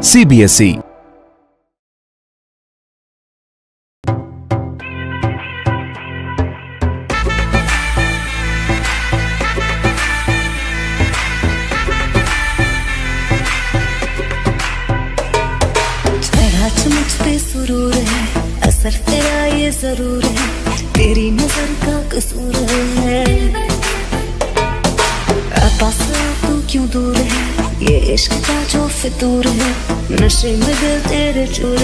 CBSE. ठहरा मुझ पे सुरूर है, असर ज़रूर है, तेरी नज़र का कसूर है तू क्यों दूर है ये इश्क का जो फितूर है नशे में दिल तेरे चूर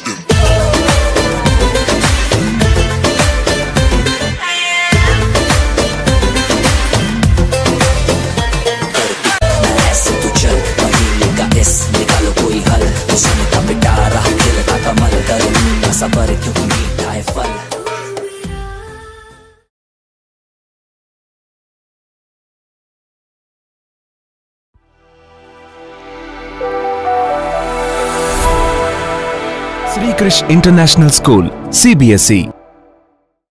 crushed. Krish International School, CBSE.